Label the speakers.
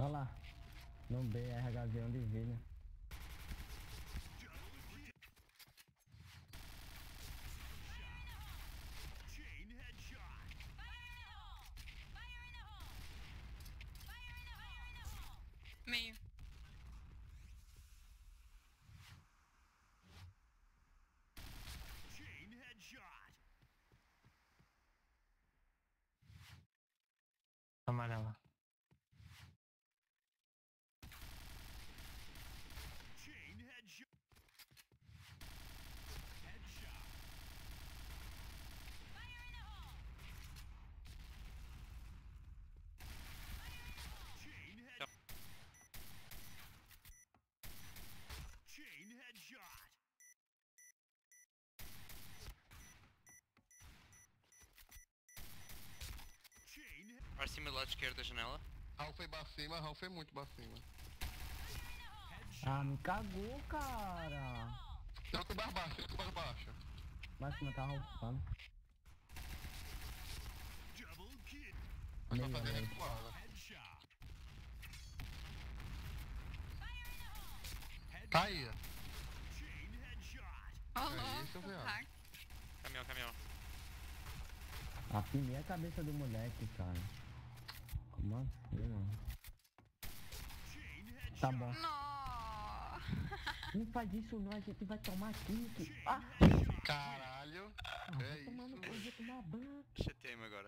Speaker 1: Olha lá. No B, RHZ1 de vida.
Speaker 2: Chain headshot.
Speaker 3: Meio.
Speaker 2: Chain headshot.
Speaker 4: Amarela.
Speaker 2: Chain headshot. Headshot. Chain head. He-
Speaker 5: Para cima do lado esquerdo da janela.
Speaker 6: Foi pra cima, Raul foi muito pra cima.
Speaker 1: Ah, me cagou, cara.
Speaker 6: Outro bar baixo, outro bar baixo.
Speaker 1: Como tá Meio,
Speaker 6: pra fazer recuada.
Speaker 2: Headshot.
Speaker 6: Tá aí.
Speaker 2: Chain headshot.
Speaker 3: Ô,
Speaker 6: É isso,
Speaker 3: hack.
Speaker 5: Caminhão, caminhão.
Speaker 1: Afimei a cabeça do moleque, cara. Como assim, mano? Tá bom.
Speaker 3: Nó.
Speaker 1: Não faz isso não, a gente vai tomar kick. Ah.
Speaker 6: Caralho.
Speaker 1: ah,
Speaker 6: É
Speaker 1: tomar
Speaker 6: isso.
Speaker 1: eu vou tomar banho.
Speaker 5: Chateei-me agora.